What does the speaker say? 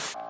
you